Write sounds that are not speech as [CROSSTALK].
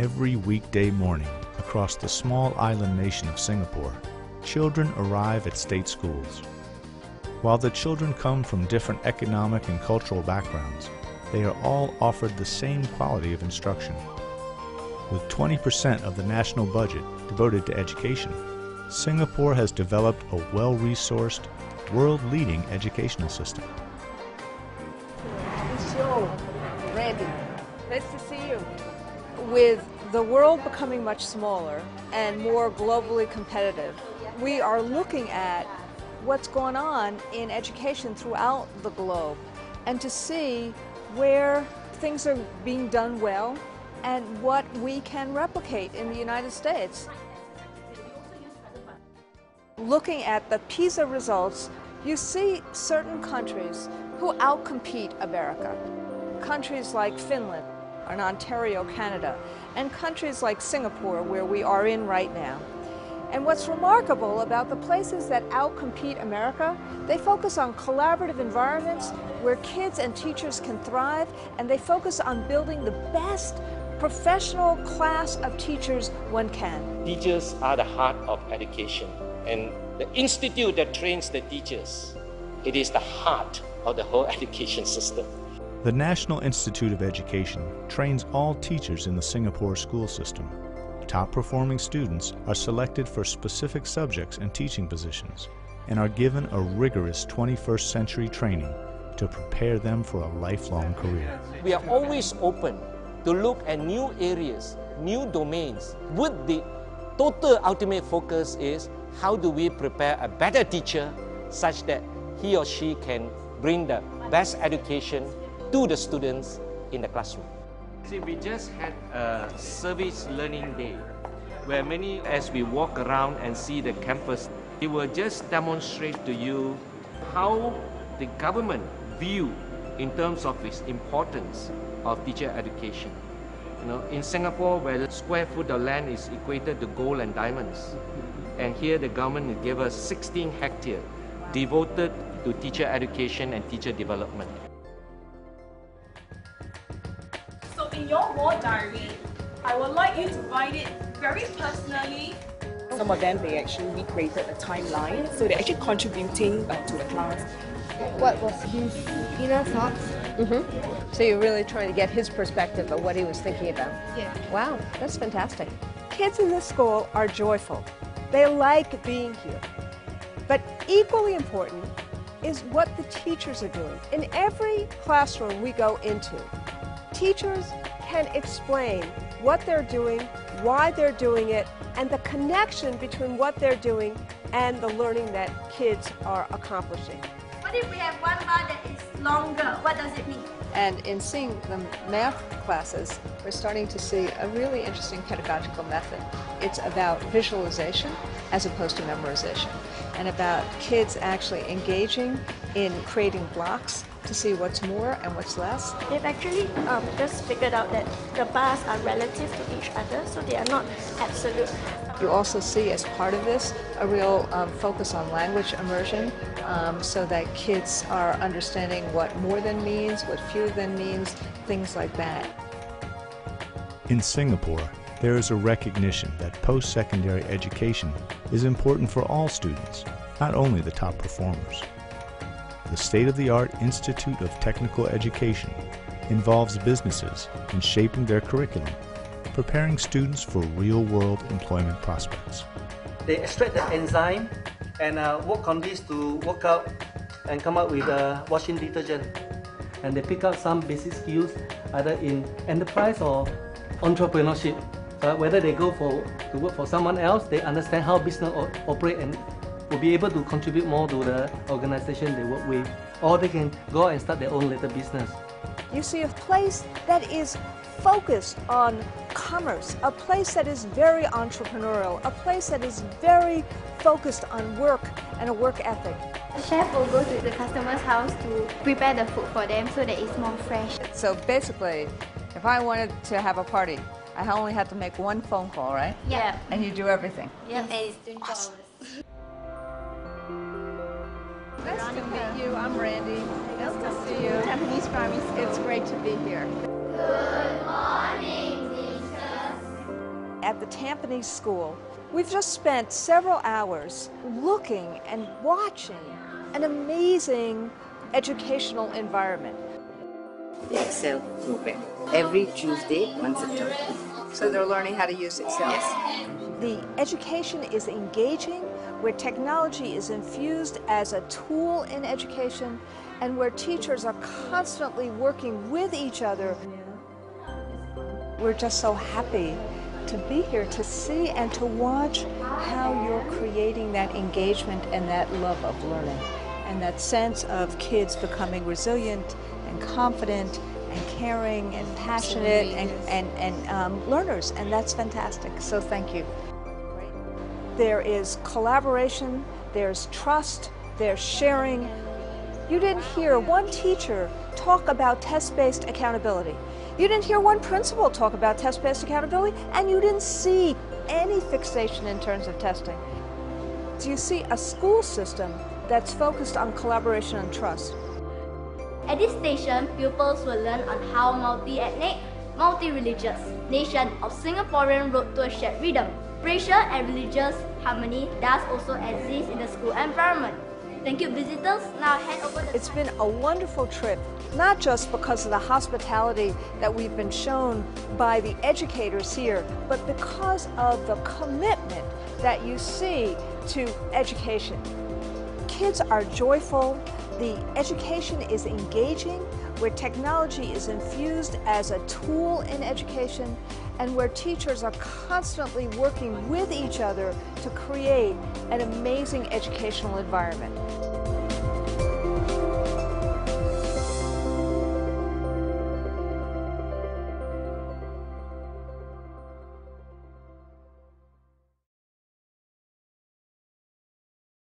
Every weekday morning across the small island nation of Singapore, children arrive at state schools. While the children come from different economic and cultural backgrounds, they are all offered the same quality of instruction. With 20% of the national budget devoted to education, Singapore has developed a well-resourced, world-leading educational system. Randi, nice to see you. With the world becoming much smaller and more globally competitive, we are looking at what's going on in education throughout the globe and to see where things are being done well and what we can replicate in the United States. Looking at the PISA results, you see certain countries who outcompete America. Countries like Finland and Ontario, Canada, and countries like Singapore, where we are in right now. And what's remarkable about the places that outcompete America, they focus on collaborative environments where kids and teachers can thrive, and they focus on building the best professional class of teachers one can. Teachers are the heart of education, and the institute that trains the teachers, it is the heart of the whole [LAUGHS] education system. The National Institute of Education trains all teachers in the Singapore school system top performing students are selected for specific subjects and teaching positions and are given a rigorous 21st century training to prepare them for a lifelong career. We are always open to look at new areas, new domains with the total ultimate focus is how do we prepare a better teacher such that he or she can bring the best education to the students in the classroom. See, we just had a service learning day where many, as we walk around and see the campus, it will just demonstrate to you how the government view in terms of its importance of teacher education. You know, in Singapore, where the square foot of land is equated to gold and diamonds, and here the government gave us 16 hectares devoted to teacher education and teacher development. In your war diary, I would like you to write it very personally. Some of them, they actually recreated a timeline, so they're actually contributing uh, to the class. What was his inner thoughts? Mm-hmm. So you're really trying to get his perspective of what he was thinking about? Yeah. Wow, that's fantastic. Kids in this school are joyful. They like being here. But equally important is what the teachers are doing. In every classroom we go into, teachers can explain what they're doing, why they're doing it, and the connection between what they're doing and the learning that kids are accomplishing. What if we have one bar that is longer? What does it mean? And in seeing the math classes, we're starting to see a really interesting pedagogical method. It's about visualization as opposed to memorization, and about kids actually engaging in creating blocks to see what's more and what's less. They've actually um, just figured out that the bars are relative to each other, so they are not absolute. You also see as part of this a real um, focus on language immersion um, so that kids are understanding what more than means, what fewer than means, things like that. In Singapore, there is a recognition that post-secondary education is important for all students, not only the top performers. The state-of-the-art Institute of Technical Education involves businesses in shaping their curriculum, preparing students for real-world employment prospects. They extract the enzyme and uh, work on this to work out and come up with a washing detergent. And they pick up some basic skills either in enterprise or entrepreneurship. So whether they go for to work for someone else, they understand how business operate and will be able to contribute more to the organization they work with, or they can go and start their own little business. You see a place that is focused on commerce, a place that is very entrepreneurial, a place that is very focused on work and a work ethic. The chef will go to the customer's house to prepare the food for them so that it's more fresh. So basically, if I wanted to have a party, I only had to make one phone call, right? Yeah. And you do everything? Yeah, and it's 24 awesome. hours. To meet you. I'm Randi. Nice to see you. Japanese It's great to be here. Good morning, teachers. at the Tampines School. We've just spent several hours looking and watching an amazing educational environment. The Excel program every Tuesday, once a term. So they're learning how to use Excel? Yes. The education is engaging, where technology is infused as a tool in education, and where teachers are constantly working with each other. We're just so happy to be here to see and to watch how you're creating that engagement and that love of learning and that sense of kids becoming resilient and confident and caring and passionate and, and, and um, learners, and that's fantastic. So thank you. There is collaboration, there's trust, there's sharing. You didn't hear one teacher talk about test-based accountability. You didn't hear one principal talk about test-based accountability, and you didn't see any fixation in terms of testing. Do you see a school system that's focused on collaboration and trust? At this station, pupils will learn on how multi-ethnic, multi-religious nation of Singaporean road to a shared rhythm. Racial and religious harmony does also exist in the school environment. Thank you, visitors. Now hand over the It's been a wonderful trip, not just because of the hospitality that we've been shown by the educators here, but because of the commitment that you see to education. Kids are joyful, the education is engaging, where technology is infused as a tool in education, and where teachers are constantly working with each other to create an amazing educational environment.